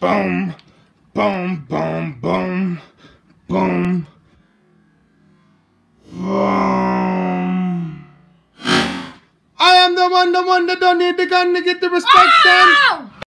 Boom, boom, boom, boom, boom, boom. I am the one, the one that don't need the gun to get the respect, son.